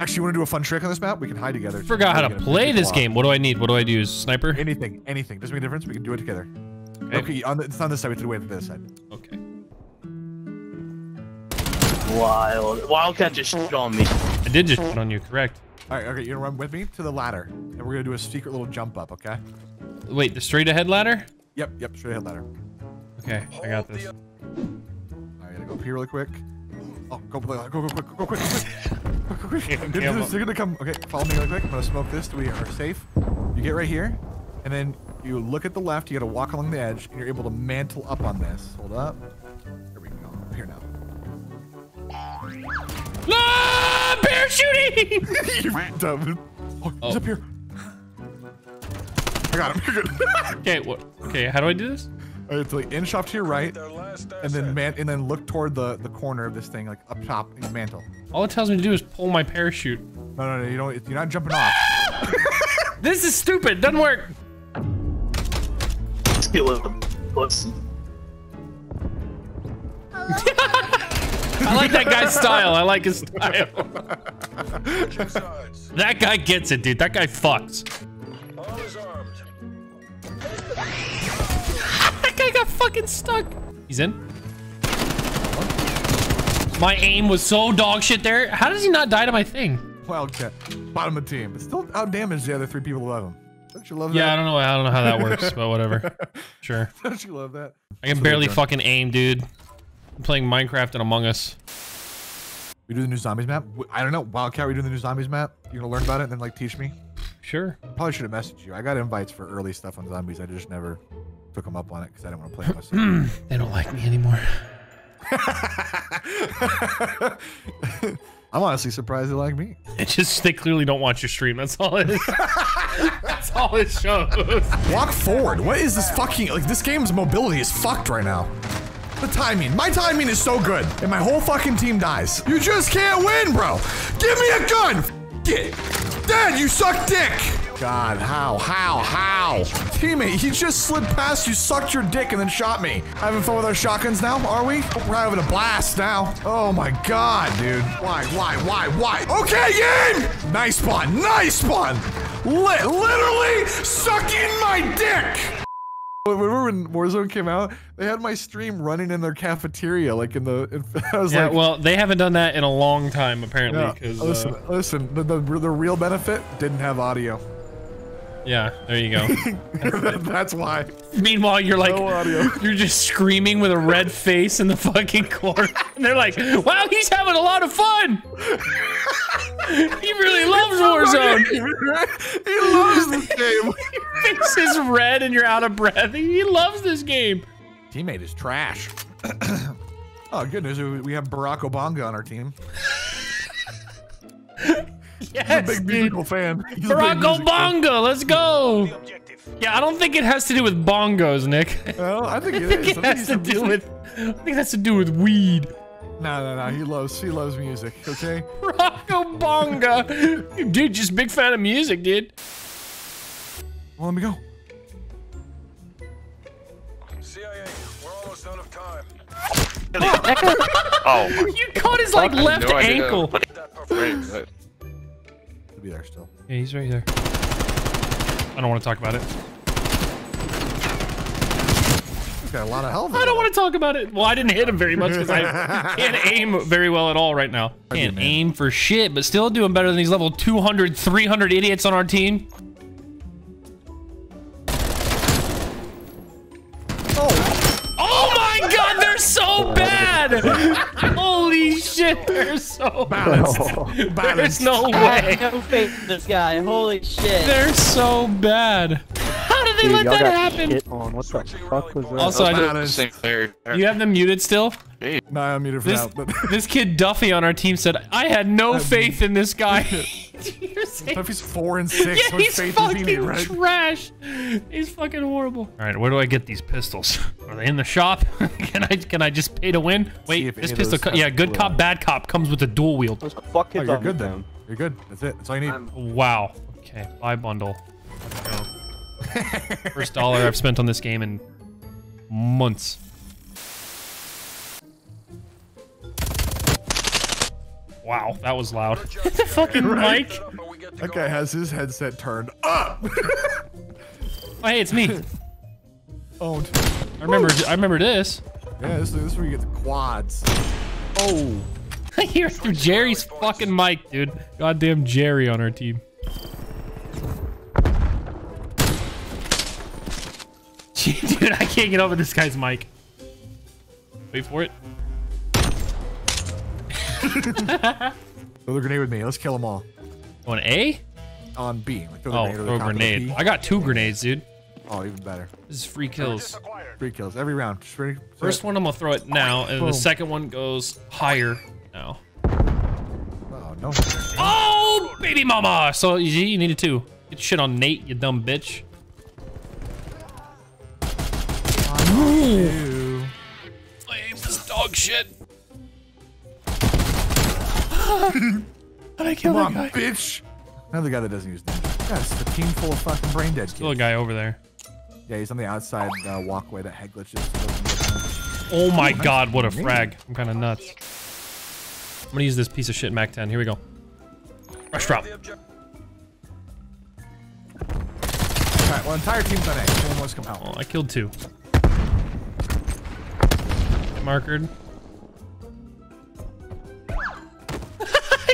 Actually, you want to do a fun trick on this map? We can hide together. Forgot how to play this block. game. What do I need? What do I do? Sniper? Anything, anything. Doesn't make a difference. We can do it together. Okay. Okay, on the, it's on this side. We have to do it on this side. Okay. Wild. Wildcat just shit on me. I did just put on you, correct. All right, okay, you're gonna run with me to the ladder, and we're gonna do a secret little jump up. Okay? Wait, the straight ahead ladder? Yep, yep, straight ahead ladder. Okay, I got this. All right, gotta go up here really quick. Oh, go, go, go, go, quick, go, quick, go, quick. Go, go, quick. Yeah, They're, they're- they're gonna come. Okay, follow me really quick. I'm gonna smoke this. We are safe. You get right here, and then you look at the left. You gotta walk along the edge, and you're able to mantle up on this. Hold up. There we go. Up here now. Ah, shooting! you dumb. Oh, he's Oh. up here. I got him. You're good. okay, what? Okay, how do I do this? All right, so like inch off to your right, and then man, and then look toward the the corner of this thing, like up top, and mantle. All it tells me to do is pull my parachute. No, no, no, you don't. You're not jumping off. This is stupid. Doesn't work. Let's get with him. Let's. I like that guy's style. I like his style. that guy gets it, dude. That guy fucks. That guy got fucking stuck. He's in. My aim was so dog shit there. How does he not die to my thing? Wildcat, bottom of the team, but still outdamaged the other three people above him. Don't you love Yeah, I don't know. I don't know how that works, but whatever. Sure. Don't you love that? I can That's barely fucking aim, dude. I'm playing Minecraft and Among Us. We do the new zombies map. I don't know. Wildcat, we doing the new zombies map. You're gonna learn about it and then like teach me. Sure. Probably should have messaged you. I got invites for early stuff on zombies. I just never took them up on it because I didn't want to play myself. They don't like me anymore. I'm honestly surprised they like me. It's just they clearly don't watch your stream. That's all it is. That's all it shows. Walk forward. What is this fucking like? This game's mobility is fucked right now. The timing. My timing is so good, and my whole fucking team dies. You just can't win, bro. Give me a gun. Get. Dad, you suck dick. God, how, how, how? Teammate, he just slid past you, sucked your dick, and then shot me. Having fun with our shotguns now, are we? We're having a blast now. Oh my god, dude. Why, why, why, why? Okay, in! Nice spawn, nice spawn! Lit, literally sucking my dick! Remember when Warzone came out? They had my stream running in their cafeteria, like in the. In, I was Yeah, like, well, they haven't done that in a long time, apparently. yeah, Because listen, uh, listen. The, the the real benefit didn't have audio. yeah, there you go. That's why. Meanwhile, you're like, No audio. you're just screaming with a red face in the fucking corner, and they're like, "Wow, he's having a lot of fun. he really loves Warzone. he loves this game. Face is red, and you're out of breath. He loves this game." Teammate is trash. oh, goodness. we- We have Barack Obama on our team. Yes, Big dude. musical fan. He's Barack Obama, let's go. Yeah, I don't think it has to do with bongos, Nick. Well, I think I it think is. it I has to do music- with. I think it has to do with weed. No, no, no. He loves. He loves music. Okay. Barack Obonga, dude, just big fan of music, dude. Well, let me go. CIA, we're almost out of time. Oh You caught his like left no ankle. That. He'll be there still. Yeah, he's right there. I don't want to talk about it. He's got a lot of health. I don't want to talk about it. Well, I didn't hit him very much because I can't aim very well at all right now. Can't aim for shit, but still doing better than these level 200, 300 idiots on our team. Shit, they're so balanced. There's balanced. no I have way. no faith in this guy. Holy shit. They're so bad. How did they Dude, let that got happen? shit on. What the fuck was that? Also, I Balanced. just, you have them muted still? No, I'm muted for This, now. But this kid Duffy on our team said, I had no faith in this guy. You're saying- if he's four and six, yeah, what he's faith does he need, fucking right? trash. He's fucking horrible. All right, where do I get these pistols? Are they in the shop? can I can I just pay to win? Wait, this pistol, those co- have yeah, good cop, bad cop comes with a dual wield. Those fuck Oh, you're good then. You're good. That's it. That's all you need. Wow. Okay, buy bundle. Let's go. First dollar I've spent on this game in months. Wow, that was loud. the fucking Right? mic. But we get to That guy has his headset turned up. Oh, hey, it's me. Oh, Owned. I remember. I remember this. Yeah, this, this is where you get the quads. Oh. I hear through Jerry's fucking mic, dude. Goddamn Jerry on our team. dude, I can't get over this guy's mic. Wait for it. Throw the grenade with me. Let's kill them all. On A? On B. Like throw the Oh, grenade over throw the a top of the grenade. P. I got two grenades, dude. Oh, even better. This is free kills. Free kills every round. Just ready. set. First one, I'm gonna throw it now, and the second one goes higher now. Oh no. Oh, baby mama! So you, you needed two. Get shit on Nate, you dumb bitch. Ew. Flame this dog shit. How'd I kill Come that on, guy? bitch. Another guy that doesn't use ninja. That's a team full of fucking brain dead Still a guy over there. Yeah, he's on the outside uh, walkway that head glitches. Oh my god, what a frag. I'm kind of nuts. I'm gonna use this piece of shit Mac 10. Here we go. Rush drop. Alright, well, entire team's on A. No one wants to come out. Oh, I killed two. Markered.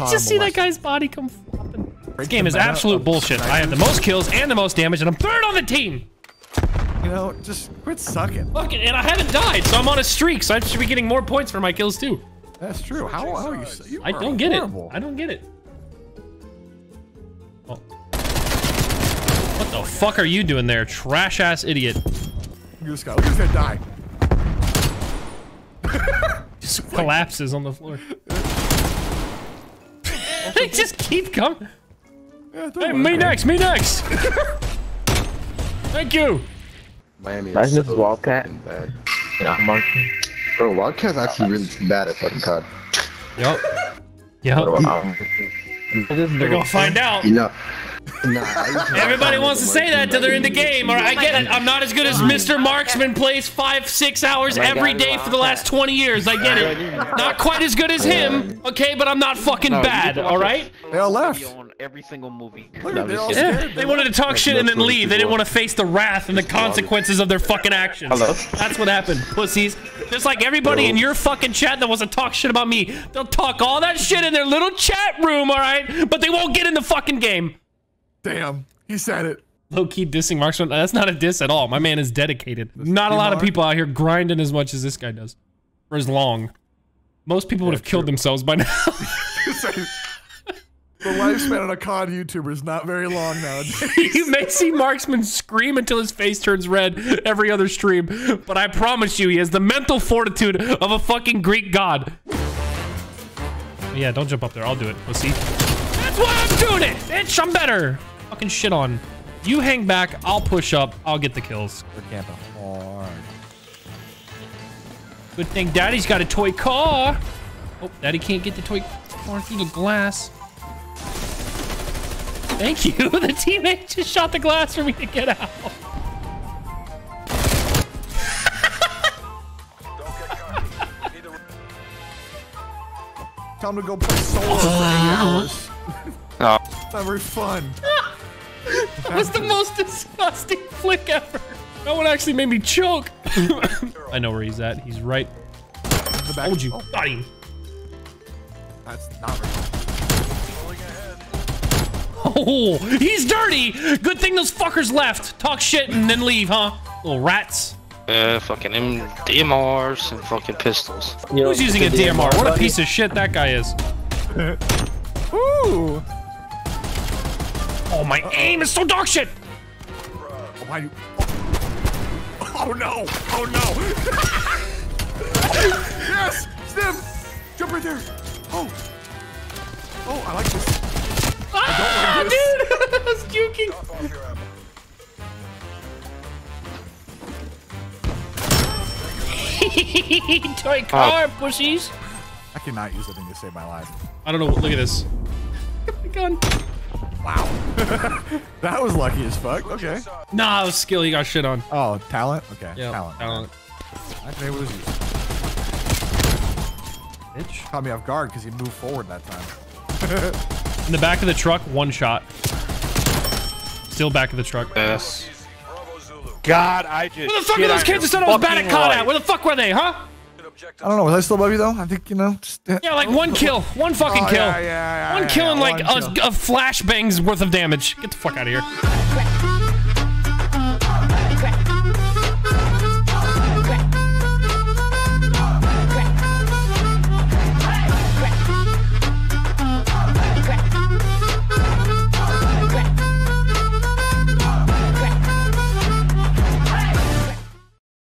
I just see that guy's body come flopping. This game is absolute bullshit. I have the most kills and the most damage, and I'm third on the team. You know, just quit sucking. Fuck it, and I haven't died, so I'm on a streak, so I should be getting more points for my kills too. That's true. How, how are you? so- you I are don't get horrible. it. I don't get it. Oh. What the fuck are you doing there, trash ass idiot? Look at this guy. Look at this guy die. Just collapses on the floor. they just keep coming. Yeah, Hey, worry. me next, me next. Thank you. Miami is Imagine so this is Wildcat. bad. Yeah, monkey. Bro, Wildcat's actually really bad at fucking COD. Yep. Yep. Um, They're gonna find out. you know, nah, I used to- Everybody wants to say that till they're in the game. All right, I get it. I'm not as good as Mr. Marksman plays five, six hours every day for the last 20 years. I get it. Not quite as good as him, okay, but I'm not fucking bad. All right. They all left. every single movie. Look at they're all Yeah, scared. they wanted to talk shit and then leave. They didn't want to face the wrath and the consequences of their fucking actions. Hello? That's what happened, pussies. Just like everybody in your fucking chat that wants to talk shit about me. They'll talk all that shit in their little chat room, all right? But they won't get in the fucking game. Damn. He said it. Low key dissing Marksman. That's not a diss at all. My man is dedicated. Not a lot of people out here grinding as much as this guy does. For as long. Most people would have killed themselves by now. the lifespan of a COD YouTuber is not very long nowadays. you may see Marksman scream until his face turns red every other stream, but I promise you, he has the mental fortitude of a fucking Greek god. Yeah, don't jump up there. I'll do it. Pussy. That's why I'm doing it, bitch. I'm better. Fucking shit on. You hang back. I'll push up. I'll get the kills. They're camping hard. Good thing Daddy's got a toy car. Oh, Daddy can't get the toy car through the glass. Thank you. The teammate just shot the glass for me to get out. Don't get cocky. Need to Tell him to go play solo for eight hours. Oh. Not very fun. That was the most disgusting flick ever. That one actually made me choke. I know where he's at. He's right. The back. Told you. Oh, Got him. that's not very fun. pulling ahead. Oh, he's dirty. Good thing those fuckers left. Talk shit and then leave, huh? Little rats. Uh, fucking M- DMRs and fucking pistols. Who's using a DMR? What a piece of shit that guy is. Ooh. Oh, my aim is so dog shit. Oh, why you? Oh no! Oh no! yes! Stim! Jump right there! Oh! Oh, I like this. Ah, like dude. I was juking. Top off your ammo. Toy car, pussies. I cannot use that thing to save my life. I don't know. Look at this. My gun. Wow. that was lucky as fuck. Okay. Nah, it was skill. He got shit on. Oh, talent? Okay. Yeah, talent. talent. I can able to use. Bitch. Caught me off guard because he moved forward that time. In the back of the truck, one shot. Still back of the truck. Yes. God, I just. Where the fuck are those kids your that said I was bad at fucking COD life. at? Where the fuck were they, huh? I don't know. Was I still above you though? I think you know. Just, uh, Yeah, like one kill. One oh, fucking Oh, kill. yeah, yeah, yeah, one yeah, kill and yeah, like one a, kill. a flashbang's worth of damage. Get the fuck out of here.